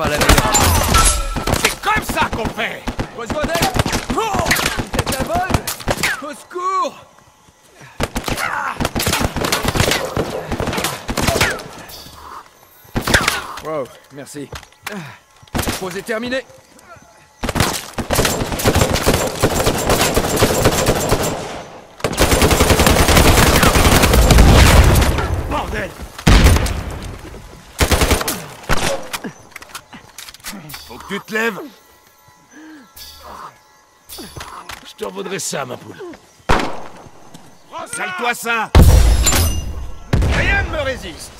pas la meilleure. C'est comme ça qu'on fait d'aide Oh à bonne Au secours Wow, merci. Pause est terminée. Tu te lèves. Je t'en voudrais ça, ma poule. Sale-toi ça Rien ne me résiste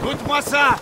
Écoute-moi ça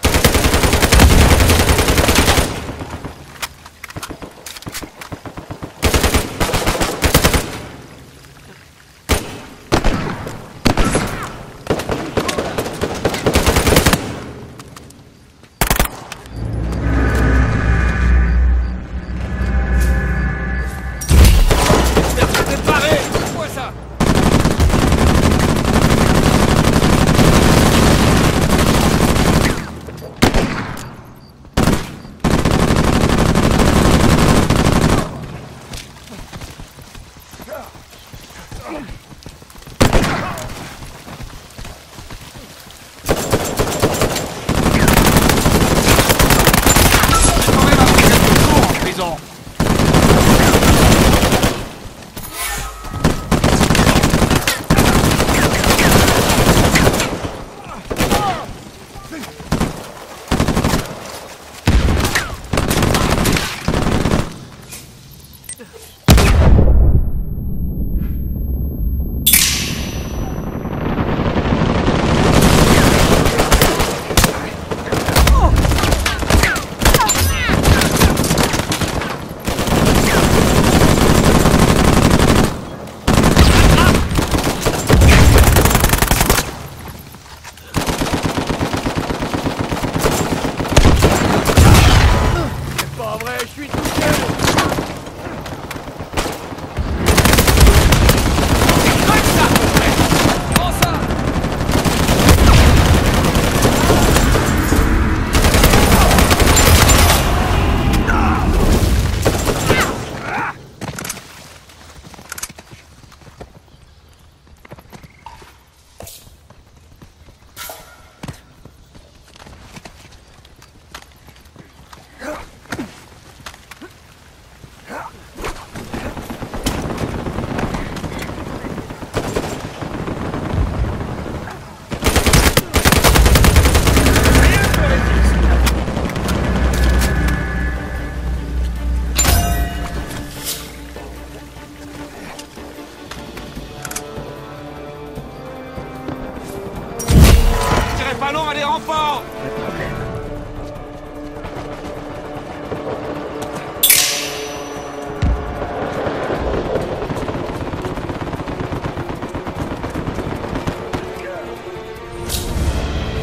serez pas long à des renforts Pas de problème.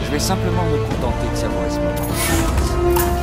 Je vais simplement me contenter de savoir ce moment.